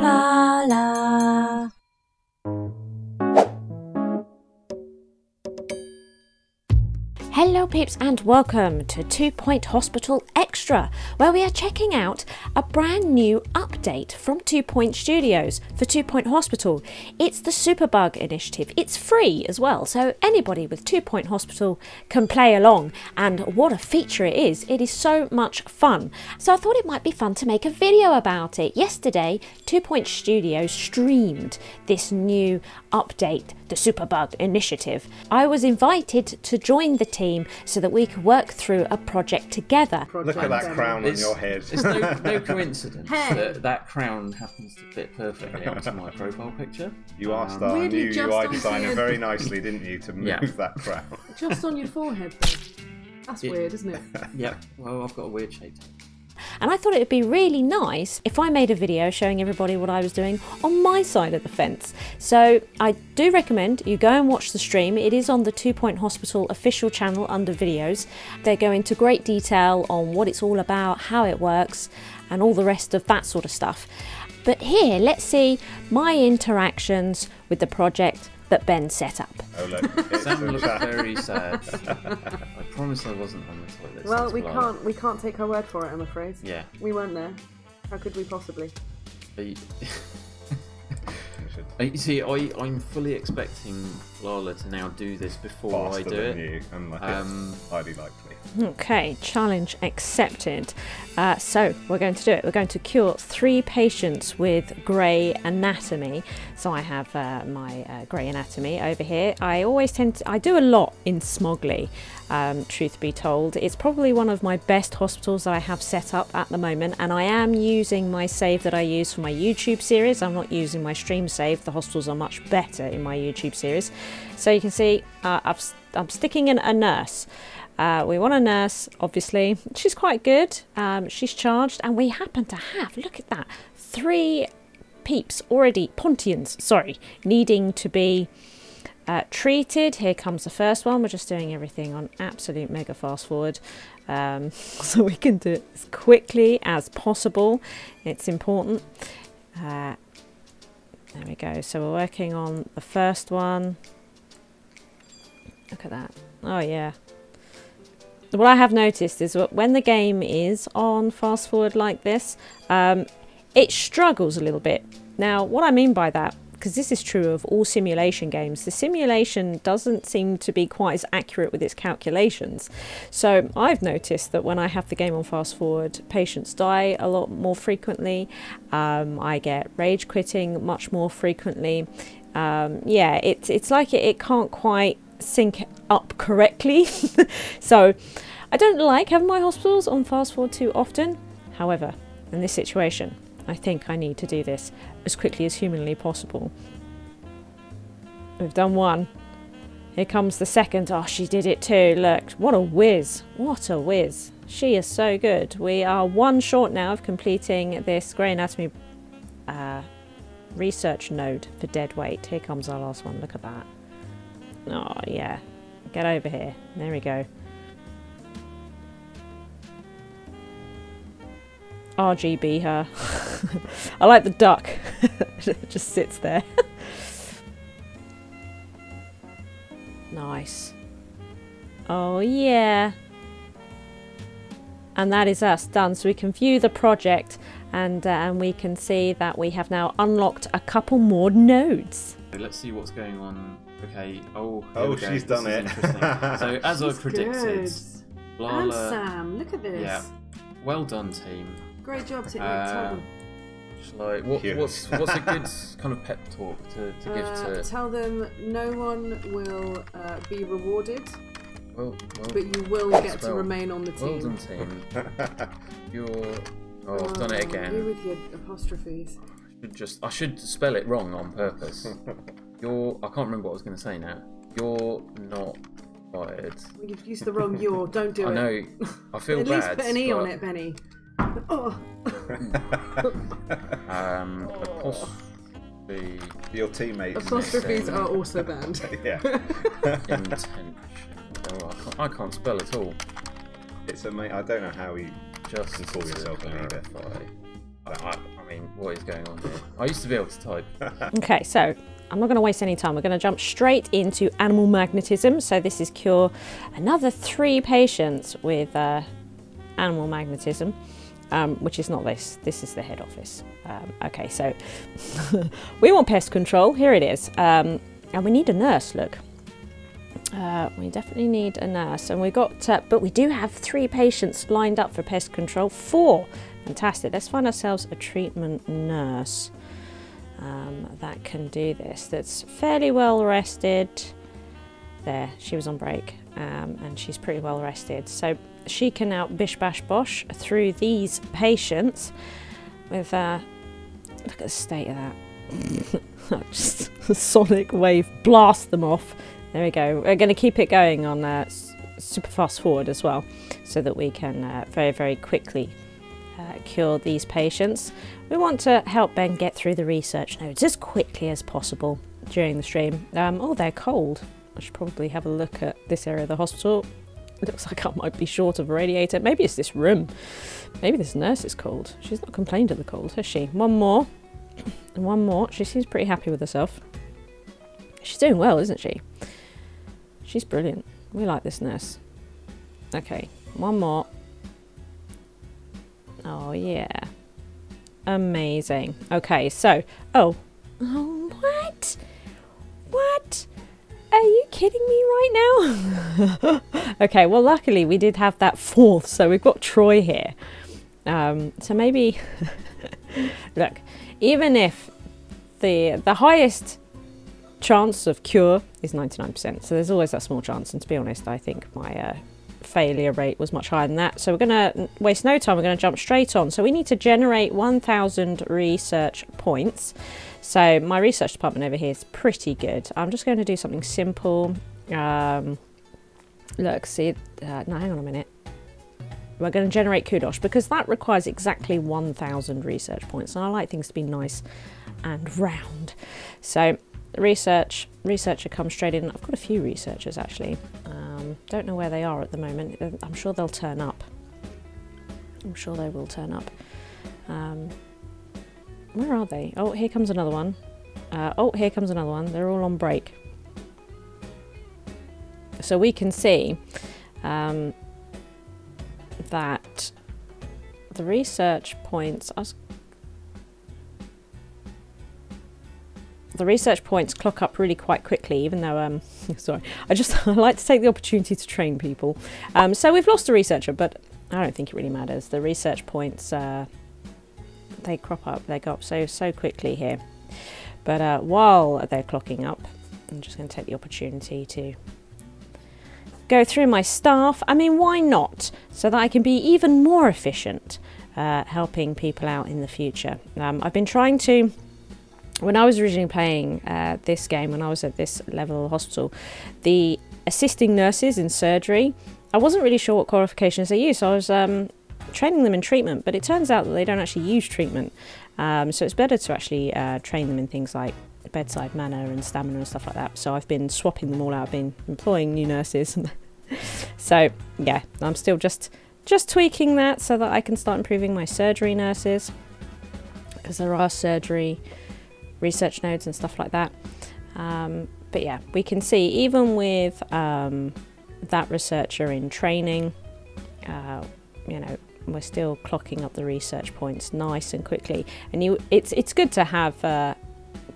啦啦 peeps, and welcome to Two Point Hospital Extra, where we are checking out a brand new update from Two Point Studios for Two Point Hospital. It's the Superbug initiative. It's free as well, so anybody with Two Point Hospital can play along. And what a feature it is! It is so much fun. So I thought it might be fun to make a video about it. Yesterday, Two Point Studios streamed this new update, the Superbug initiative. I was invited to join the team so that we could work through a project together. Look at that crown on your head. it's no, no coincidence Hey. that that crown happens to fit perfectly onto my profile picture. You are Um, starting Weirdly new just UI designer here. very nicely, didn't you, to move Yeah. that crown? Just on your forehead, though. That's It- weird, isn't it? Yep. Well, I've got a weird shape. And I thought it would be really nice if I made a video showing everybody what I was doing on my side of the fence. So I do recommend you go and watch the stream. It is on the Two Point Hospital official channel under videos. They go into great detail on what it's all about, how it works, and all the rest of that sort of stuff. But here, let's see my interactions with the project that Ben set up. Oh, look. Sam a looks chat. very sad. I promise I wasn't on the toilet. Well, since we Blythe. can't we can't take her word for it, I'm afraid. Yeah. We weren't there. How could we possibly? You- You should are you- see, I, I'm fully expecting Lala to now do this before I faster do than it. you, and like Um, it's highly likely. Okay, challenge accepted. Uh, so we're going to do it. We're going to cure three patients with grey anatomy. So I have uh, my uh, grey anatomy over here. I always tend to, I do a lot in Smogley, um, truth be told. It's probably one of my best hospitals that I have set up at the moment, and I am using my save that I use for my YouTube series. I'm not using my stream save. The hospitals are much better in my YouTube series. So you can see uh, I've, I'm sticking in a nurse. Uh, we want a nurse, obviously. She's quite good. Um, she's charged, and we happen to have, look at that, three peeps already, Pointians, sorry, needing to be uh, treated. Here comes the first one. We're just doing everything on absolute mega fast forward. Um, so we can do it as quickly as possible. It's important. Uh, there we go. So we're working on the first one. Look at that. Oh, yeah. What I have noticed is that when the game is on fast forward like this, um, it struggles a little bit. Now, what I mean by that, because this is true of all simulation games, the simulation doesn't seem to be quite as accurate with its calculations. So I've noticed that when I have the game on fast forward, patients die a lot more frequently. Um, I get rage quitting much more frequently. Um, yeah, it's it's like it, it can't quite sync up correctly. so I don't like having my hospitals on fast forward too often. However, in this situation, I think I need to do this as quickly as humanly possible. We've done one. Here comes the second. Oh, she did it too. Look, what a whiz. What a whiz. She is so good. We are one short now of completing this grey anatomy uh, research node for dead weight. Here comes our last one. Look at that. Oh, yeah. Get over here. There we go. RGB her. I like the duck. it just sits there. nice. Oh, yeah. And that is us done. So we can view the project and, uh, and we can see that we have now unlocked a couple more nodes. Let's see what's going on. Okay. Oh. here Oh, we go. she's This done is it. interesting. so as I predicted, good. And Sam, look at this. Yeah. Well done, team. Great job, Tim. Uh, Shall I, what, Cute. what's what's a good kind of pep talk to, to give uh, to? tell them no one will uh, be rewarded, Well, well, but you will get to remain on the team. well team. done, team. You're. Oh, I've done it Oh, again. You with your apostrophes. should just I should spell it wrong on purpose. You're I can't remember what I was going to say now. You're not fired. You've used the wrong your. Don't do I it. I know. I feel At bad. least put an E on it, Benny. Oh, Um, apostrophe Your teammates. apostrophes are also banned. yeah. intention. Oh, I can't, I can't spell at all. It's amazing. I don't know how you Just can call to yourself an either. clarify. I, I, I mean, what is going on here? I used to be able to type. Okay, so I'm not going to waste any time. We're going to jump straight into animal magnetism. So this is cure another three patients with uh, animal magnetism, um, which is not this. This is the head office. Um, okay, so we want pest control. Here it is. Um, and we need a nurse, look. Uh, we definitely need a nurse. And we got, uh, but we do have three patients lined up for pest control. Four. Fantastic. Let's find ourselves a treatment nurse um, that can do this. That's fairly well rested. There, she was on break um, and she's pretty well rested. So she can now bish bash bosh through these patients with, uh, look at the state of that. Just sonic wave, blast them off. There we go. We're going to keep it going on uh, super fast forward as well so that we can uh, very, very quickly uh, cure these patients. We want to help Ben get through the research notes as quickly as possible during the stream. Um, oh, they're cold. I should probably have a look at this area of the hospital. It looks like I might be short of a radiator. Maybe it's this room. Maybe this nurse is cold. She's not complained of the cold, has she? One more. And one more. She seems pretty happy with herself. She's doing well, isn't she? She's brilliant. We like this nurse. Okay, one more. Oh, yeah. Amazing. Okay, so, oh, oh, what? What? Are you kidding me right now? okay, well, luckily we did have that fourth, so we've got Troy here. Um, so maybe, look, even if the the highest chance of cure is 99%, so there's always that small chance. And to be honest, I think my uh, failure rate was much higher than that. So we're going to waste no time, we're going to jump straight on. So we need to generate 1,000 research points. So my research department over here is pretty good. I'm just going to do something simple. Um, look, see, uh, no, hang on a minute. We're going to generate Kudosh because that requires exactly 1,000 research points. And I like things to be nice and round. So research, researcher comes straight in. I've got a few researchers actually. Don't know where they are at the moment. I'm sure they'll turn up. I'm sure they will turn up. Um, where are they? Oh, here comes another one. Uh, oh, here comes another one. They're all on break. So we can see um, that the research points... the research points clock up really quite quickly, even though, um, sorry, I just like to take the opportunity to train people. Um, so we've lost a researcher, but I don't think it really matters. The research points, uh, they crop up, they go up so, so quickly here. But uh, while they're clocking up, I'm just going to take the opportunity to go through my staff. I mean, why not? So that I can be even more efficient uh, helping people out in the future. Um, I've been trying to when I was originally playing uh, this game, when I was at this level of hospital, the assisting nurses in surgery, I wasn't really sure what qualifications they use. So I was um, training them in treatment, but it turns out that they don't actually use treatment. Um, so it's better to actually uh, train them in things like bedside manner and stamina and stuff like that. So I've been swapping them all out, I've been employing new nurses. so yeah, I'm still just just tweaking that so that I can start improving my surgery nurses because there are surgery research nodes and stuff like that. Um, but yeah, we can see even with um, that researcher in training, uh, you know, we're still clocking up the research points nice and quickly. And you, it's it's good to have uh,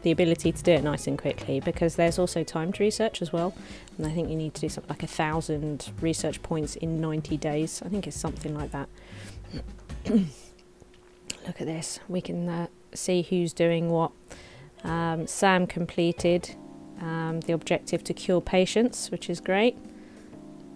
the ability to do it nice and quickly because there's also time to research as well. And I think you need to do something like a thousand research points in 90 days. I think it's something like that. Look at this. We can uh, see who's doing what. Um, Sam completed um, the objective to cure patients, which is great.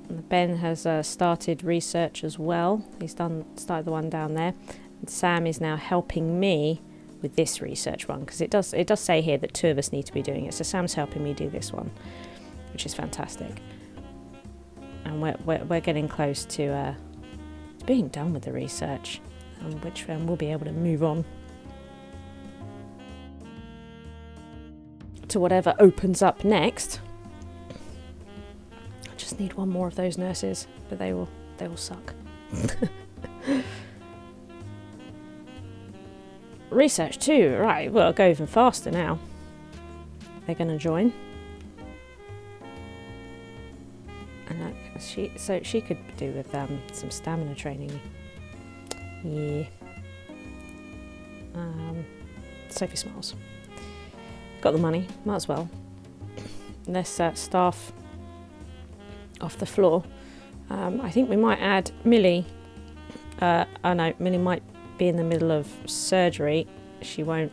Ben has uh, started research as well. He's done started the one down there. And Sam is now helping me with this research one because it does it does say here that two of us need to be doing it. So Sam's helping me do this one, which is fantastic. And we're we're, we're getting close to uh, being done with the research, and which um, we'll be able to move on to whatever opens up next. I just need one more of those nurses, but they will they will suck. research too. Right, well, go even faster now. They're to join. And look, she, so she could do with um, some stamina training. Yeah. Um, Sophie smiles. Got the money, might as well. Let's uh, staff off the floor. Um, I think we might add Millie. Uh, oh no, Millie might be in the middle of surgery. She won't.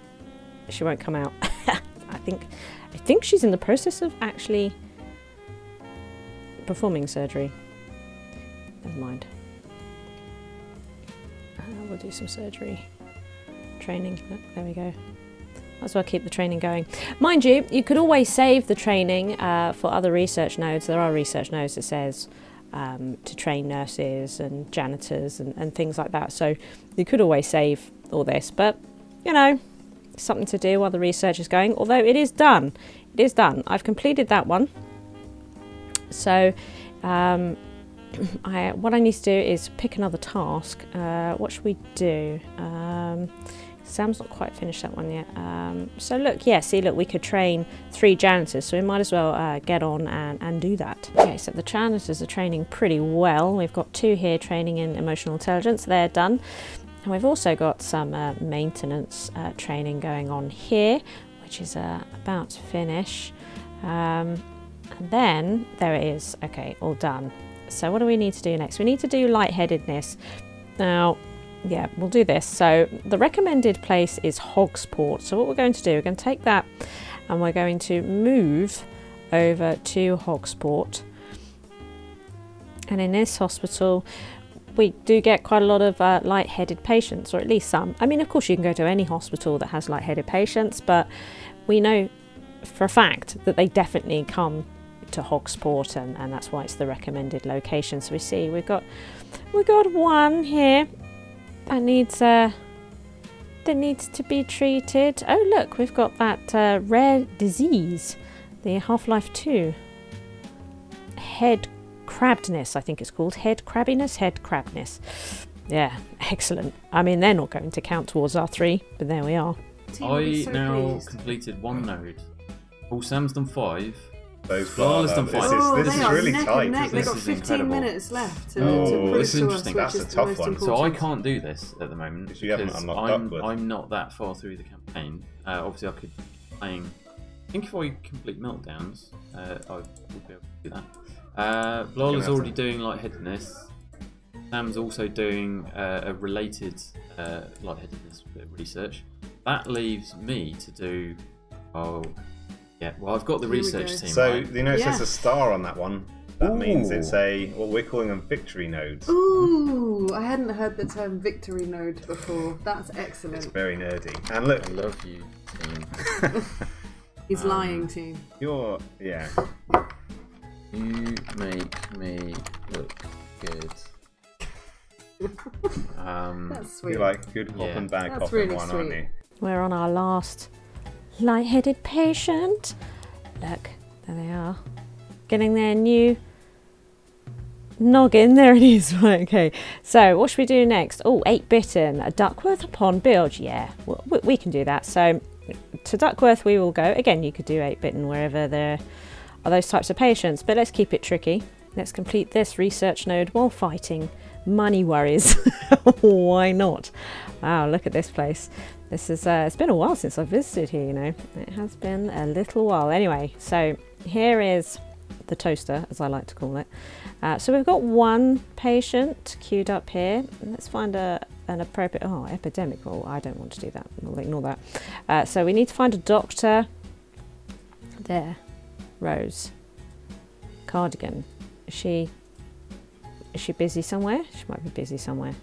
She won't come out. I think. I think she's in the process of actually performing surgery. Never mind. Uh, we'll do some surgery training. Look, there we go. As well keep the training going. Mind you, you could always save the training uh, for other research nodes. There are research nodes that says um, to train nurses and janitors and, and things like that. So you could always save all this, but you know, something to do while the research is going. Although it is done, it is done. I've completed that one. So um, I, what I need to do is pick another task. Uh, what should we do? Um, Sam's not quite finished that one yet. Um, so look, yeah, see, look, we could train three janitors, so we might as well uh, get on and, and do that. Okay, so the janitors are training pretty well. We've got two here training in emotional intelligence. They're done. And we've also got some uh, maintenance uh, training going on here, which is uh, about to finish. Um, and then there it is. Okay, all done. So what do we need to do next? We need to do lightheadedness. Now, yeah, we'll do this. So the recommended place is Hogsport. So what we're going to do, we're going to take that and we're going to move over to Hogsport. And in this hospital, we do get quite a lot of uh, light-headed patients, or at least some. I mean, of course, you can go to any hospital that has light-headed patients, but we know for a fact that they definitely come to Hogsport, and, and that's why it's the recommended location. So we see we've got we've got one here that needs uh, that needs to be treated. Oh look, we've got that uh, rare disease, the Half-Life 2 head crabbedness, I think it's called. Head crabbiness, head crabness. Yeah, excellent. I mean, they're not going to count towards our three, but there we are. Team will be I so now pleased. completed one node. Paul Sam's done five. Those Flawless bar- done this is, Oh, this they is are really neck tight. and Neck. They've got 15 incredible. minutes left to, Oh, to prove this is to us interesting. which That's is a the tough most one. So I can't do this at the moment Because you haven't because unlocked I'm, I'm not that far through the campaign. Uh, obviously, I could be playing. I think if I complete meltdowns, uh, I would be able to do that. Uh, Lola's have already to- doing lightheadedness. Sam's also doing uh, a related uh, lightheadedness research. That leaves me to do. Oh, yeah. Well, I've got the Here we research go. team. So right? you notice there's Yeah. a star on that one. That means it's a what we're calling them victory nodes. Ooh, I hadn't heard the term victory node before. That's It's excellent. very nerdy. And look, I love you, team. He's Um, lying team. you're yeah. You make me look good. um, That's sweet. You're like good hop Yeah. and bag That's hopping really one, aren't sweet. you? We're on our last light-headed patient. Look, there they are. Getting their new noggin. There it is. Right, okay. So what should we do next? Oh, eight 8-bitten. A Duckworth-upon-Bilge. Yeah, we, we can do that. So to Duckworth we will go. Again, you could do 8-bitten wherever there are those types of patients. But let's keep it tricky. Let's complete this research node while fighting money worries. Why not? Wow, look at this place. This is, uh, it's been a while since I've visited here, you know. It has been a little while. Anyway, so here is the toaster, as I like to call it. Uh, so we've got one patient queued up here. Let's find a, an appropriate, oh, epidemic. Well, I don't want to do that. We'll ignore that. Uh, so we need to find a doctor. There, Rose. Cardigan. Is she, is she busy somewhere? She might be busy somewhere.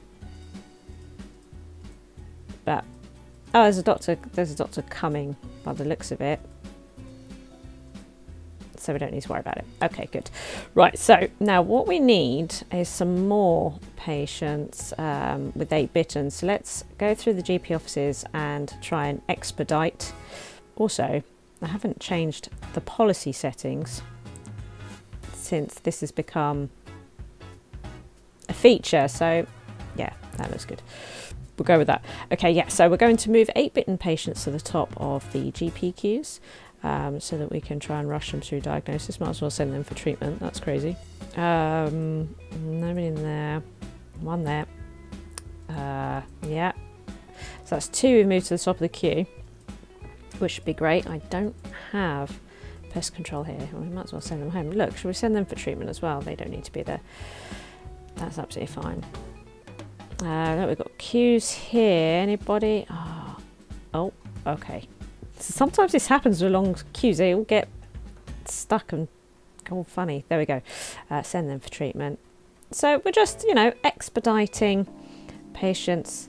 Oh, there's a doctor. There's a doctor coming by the looks of it. So we don't need to worry about it. Okay, good. Right. So now what we need is some more patients um, with eight bitten. So let's go through the GP offices and try and expedite. Also, I haven't changed the policy settings since this has become a feature. So yeah, that looks good. We'll go with that. Okay, yeah. So we're going to move eight bitten patients to the top of the GP queues, um, so that we can try and rush them through diagnosis. Might as well send them for treatment. That's crazy. Um, nobody in there. One there. Uh, yeah. So that's two we've moved to the top of the queue, which should be great. I don't have pest control here. Well, we might as well send them home. Look, should we send them for treatment as well? They don't need to be there. That's absolutely fine. Uh, we've got queues here. Anybody? Oh, oh okay. So sometimes this happens with long queues. They all get stuck and all funny. There we go. Uh, send them for treatment. So we're just, you know, expediting patients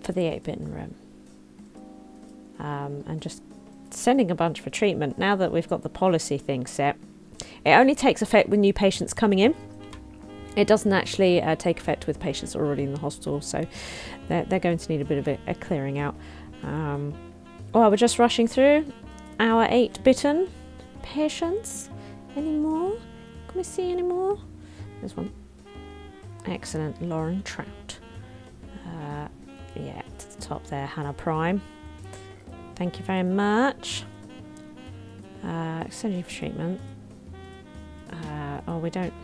for the 8-bitten room. Um, and just sending a bunch for treatment. Now that we've got the policy thing set, it only takes effect with new patients coming in. It doesn't actually uh, take effect with patients already in the hospital, so they're, they're going to need a bit of a, a clearing out. Um, oh, we're just rushing through our 8-bitten patients. Any more? Can we see any more? There's one. Excellent, Lauren Trout. Uh, yeah, to the top there, Hannah Prime. Thank you very much. Uh, treatment. Uh, oh, we don't.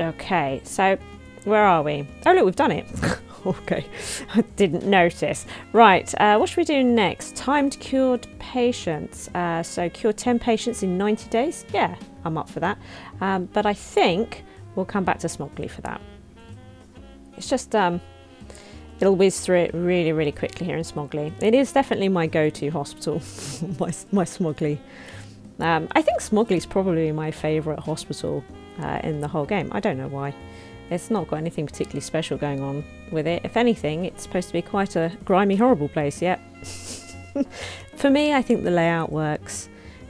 Okay, so where are we? Oh, look, we've done it. okay, I didn't notice. Right, uh, what should we do next? Timed cured patients. Uh, so, cure 10 patients in 90 days. Yeah, I'm up for that. Um, but I think we'll come back to Smogley for that. It's just, um, it'll whiz through it really, really quickly here in Smogley. It is definitely my go-to hospital, my, my. Um, I think Smogley's probably my favourite hospital uh, in the whole game. I don't know why. It's not got anything particularly special going on with it. If anything, it's supposed to be quite a grimy, horrible place, yet. For me, I think the layout works.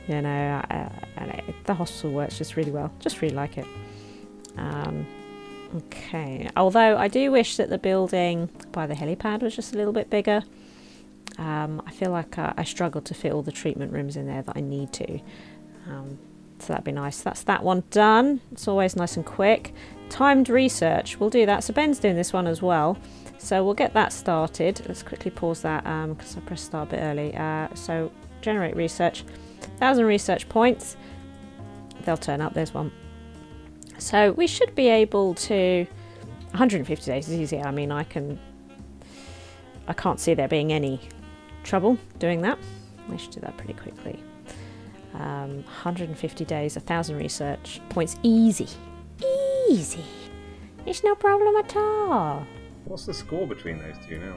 You know, uh, it, the hospital works just really well. Just really like it. Um, okay. Although I do wish that the building by the helipad was just a little bit bigger. Um, I feel like uh, I struggle to fit all the treatment rooms in there that I need to. Um, so that'd be nice. That's that one done. It's always nice and quick. Timed research, we'll do that. So Ben's doing this one as well. So we'll get that started. Let's quickly pause that because um, I pressed start a bit early. Uh, so generate research, 1,000 research points. They'll turn up, there's one. So we should be able to, 150 days is easy. I mean, I can, I can't see there being any trouble doing that. We should do that pretty quickly. Um, 150 days, 1,000 research points, easy. Easy. It's no problem at all. What's the score between those two now?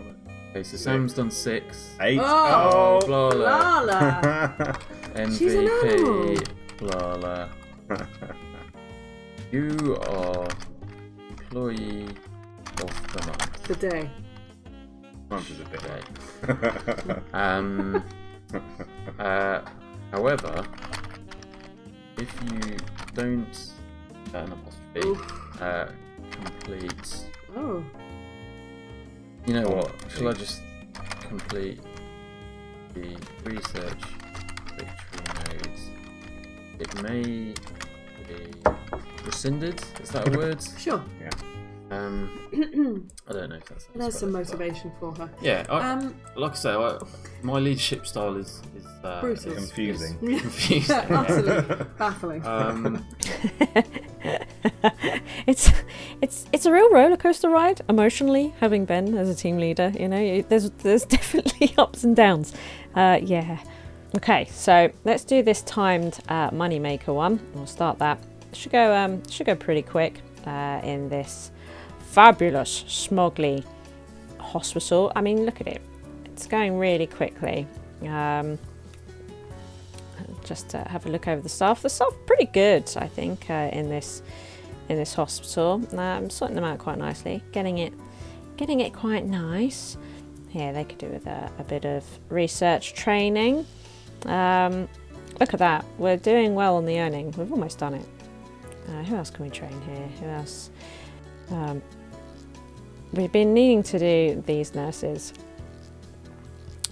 Okay, so Sam's done six. Eight. Oh, Oh. Lala. Lala. She's an animal. MVP. Lala. You are employee of the month. the day. Month is a bit. Okay. Um. Uh. However, if you don't an apostrophe Oof. uh, complete. Oh. You know what? Shall I just complete the research victory nodes? It may be rescinded. Is that a word? Sure. Um, I don't know if that's. There's some motivation for her. Yeah, I, Um, like I say, I, my leadership style is is uh, is- Confusing. is confusing. yeah. Utterly baffling. Um, it's it's it's a real roller coaster ride emotionally having been as a team leader. You know, there's there's definitely ups and downs. Uh, yeah. Okay, so let's do this timed uh, moneymaker one. We'll start that. Should go um should go pretty quick uh, in this fabulous Smogley hospital. I mean, look at it. It's going really quickly. Um, just have a look over the staff. The staff pretty good, I think, uh, in this in this hospital. I'm sorting them out quite nicely, getting it getting it quite nice. Yeah, they could do with a, a bit of research training. Um, look at that, we're doing well on the earning. We've almost done it. Uh, who else can we train here? Who else? Um, we've been needing to do these nurses.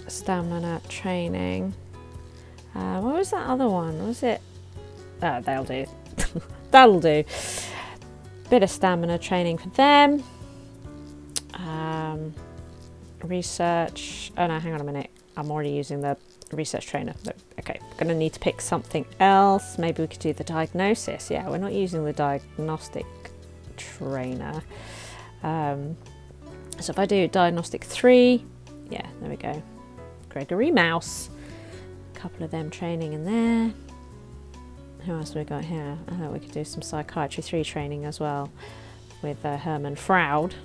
Stamina training. Uh, what was that other one? Was it? Oh, that'll do. that'll do. bit of stamina training for them. Um, research. Oh no, hang on a minute. I'm already using the research trainer. Okay, going to need to pick something else. Maybe we could do the diagnosis. Yeah, we're not using the diagnostic trainer. Um, so if I do diagnostic three, yeah, there we go. Gregory Mouse. A couple of them training in there. Who else we got here? I thought we could do some psychiatry three training as well with uh, Herman Fraud.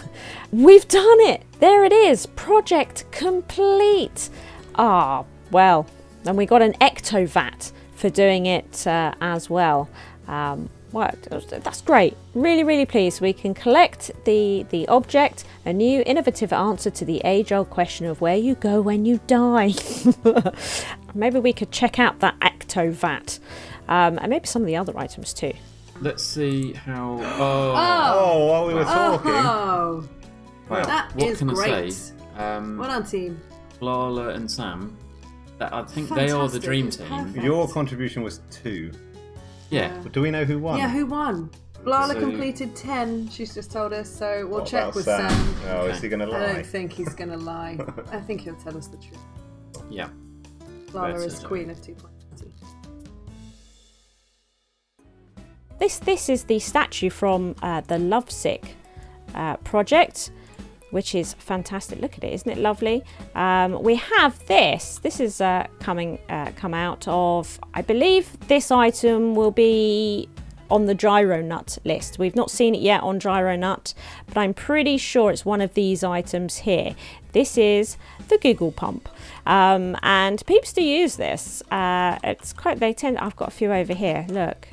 We've done it! There it is! Project complete! Ah, well, and we got an Ectovat for doing it uh, as well. Um, well, that's great. Really, really pleased. We can collect the, the object, a new innovative answer to the age-old question of where you go when you die. maybe we could check out that Ectovat. Um, and maybe some of the other items too. Let's see how. Oh, Oh, while we were talking. Oh, wow. that what is can great. I say? Um, well done, team. Lala and Sam. I think they are the dream team. perfect. Your contribution was two. Yeah. But do we know who won? Yeah, who won? Blarla So- completed 10, she's just told us, so we'll What check about with Sam? Sam. Oh, is he going to lie? I lie? don't think he's going to lie. I think he'll tell us the truth. Yeah. Blarla Better is so. queen of 2.20. This this is the statue from uh, the Lovesick uh, project, which is fantastic. Look at it, isn't it lovely? Um, we have this. This is uh, coming uh, come out of. I believe this item will be on the Gyro Nut list. We've not seen it yet on Gyro Nut, but I'm pretty sure it's one of these items here. This is the Google Pump, um, and peeps do use this. Uh, it's quite. They tend. I've got a few over here. Look.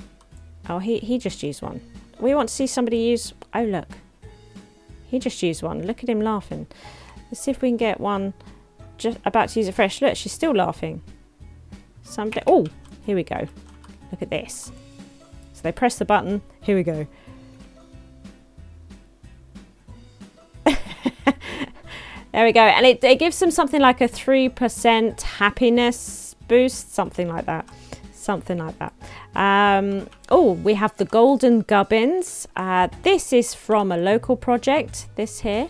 Oh, he, he just used one. We want to see somebody use... Oh, look. He just used one. Look at him laughing. Let's see if we can get one just about to use it fresh. Look, she's still laughing. Somebody... Oh, here we go. Look at this. So they press the button. Here we go. there we go. And it, it gives them something like a 3% happiness boost. Something like that. Something like that. Um, oh, we have the Golden Gubbins. Uh, this is from a local project. This here.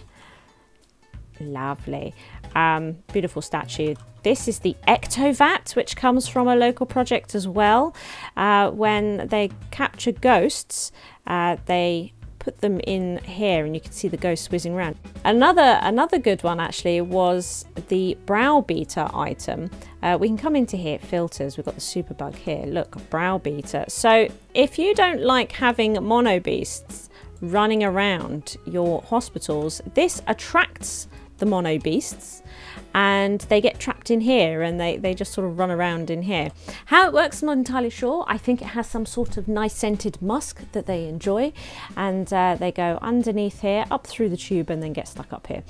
Lovely. Um, beautiful statue. This is the Ectovat, which comes from a local project as well. Uh, when they capture ghosts, uh, they put them in here and you can see the ghosts whizzing around. Another another good one actually was the brow beater item. Uh, we can come into here, filters, we've got the super bug here, look, brow beater. So if you don't like having mono beasts running around your hospitals, this attracts the mono beasts and they get trapped in here and they, they just sort of run around in here. How it works, I'm not entirely sure. I think it has some sort of nice scented musk that they enjoy and uh, they go underneath here, up through the tube and then get stuck up here.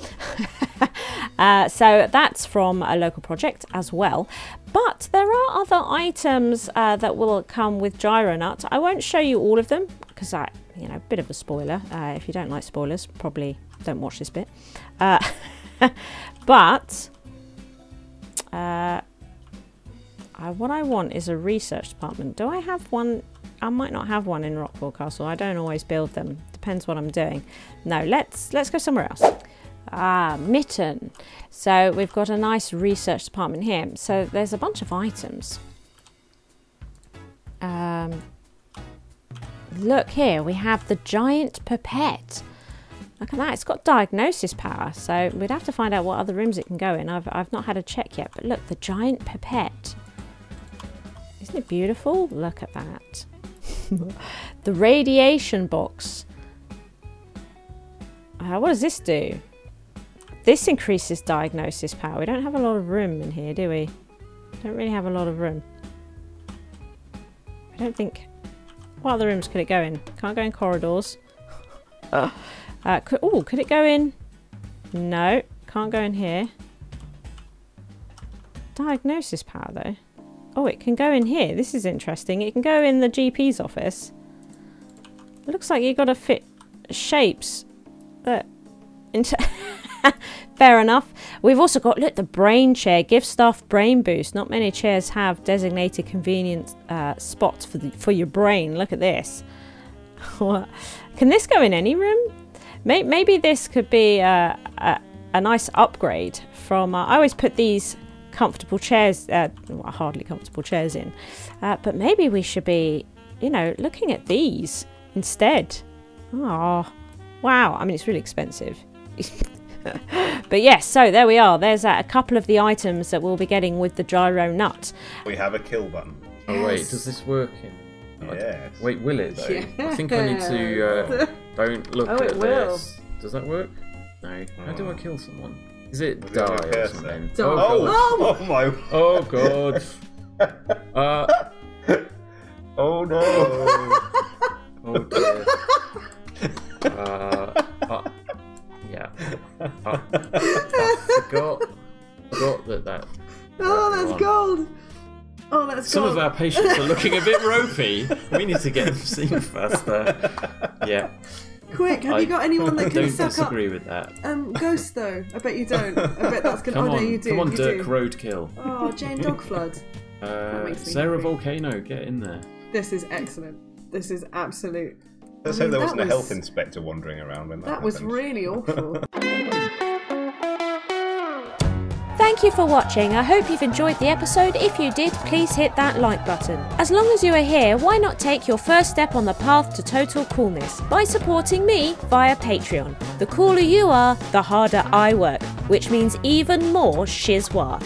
uh, so that's from a local project as well. But there are other items uh, that will come with Gyronut. I won't show you all of them because I, you know, a bit of a spoiler. Uh, if you don't like spoilers, probably don't watch this bit. Uh, but uh, I, what I want is a research department. Do I have one? I might not have one in Rockville Castle. I don't always build them. Depends what I'm doing. No, let's let's go somewhere else. Ah, Mitton. So we've got a nice research department here. So there's a bunch of items. Um, look here, we have the giant pipette. Look at that, it's got diagnosis power, so we'd have to find out what other rooms it can go in. I've, I've not had a check yet, but look, the giant pipette. Isn't it beautiful? Look at that. the radiation box. Uh, what does this do? This increases diagnosis power. We don't have a lot of room in here, do we? Don't really have a lot of room. I don't think... What other rooms could it go in? Can't go in corridors. Uh, could, oh, could it go in? No, can't go in here. Diagnosis power though. Oh, it can go in here. This is interesting. It can go in the GP's office. It looks like you've got to fit shapes that into... Fair enough. We've also got, look, the brain chair. Give staff brain boost. Not many chairs have designated convenient uh, spots for, the, for your brain. Look at this. Can this go in any room? May- Maybe this could be a, a, a nice upgrade from. Uh, I always put these comfortable chairs, uh, well, hardly comfortable chairs in, uh, but maybe we should be, you know, looking at these instead. Oh, wow. I mean, it's really expensive. but yes, so there we are. There's uh, a couple of the items that we'll be getting with the gyro nut. We have a kill button. Oh wait, does this work in? I d- Yes. Wait, will it though? I think I need to. Uh, don't look Oh, at it will. this. Does that work? No. How do I kill someone? Is it Was it die on or something? Die. Oh Oh, god. oh my. Oh god. Uh, Oh no. oh dear. Uh, uh, yeah. Uh, I forgot. Forgot that that. Oh, Right, that's on. gold. Oh, that's Some gold. of our patients are looking a bit ropey. We need to get them seen faster. Yeah. Quick, have I you got anyone that can Don't suck up disagree with that. um ghost though? I bet you don't. I bet that's gonna. Come oh on, no, you do. come on, you Dirk do. Roadkill. Oh, Jane Dogflood. Uh, Sarah happy. Volcano, get in there. This is excellent. This is absolute. Let's I hope there wasn't a health inspector wandering around when that, That was really awful. Thank you for watching. I hope you've enjoyed the episode. If you did, please hit that like button. As long as you are here, why not take your first step on the path to total coolness by supporting me via Patreon? The cooler you are, the harder I work, which means even more shizwa.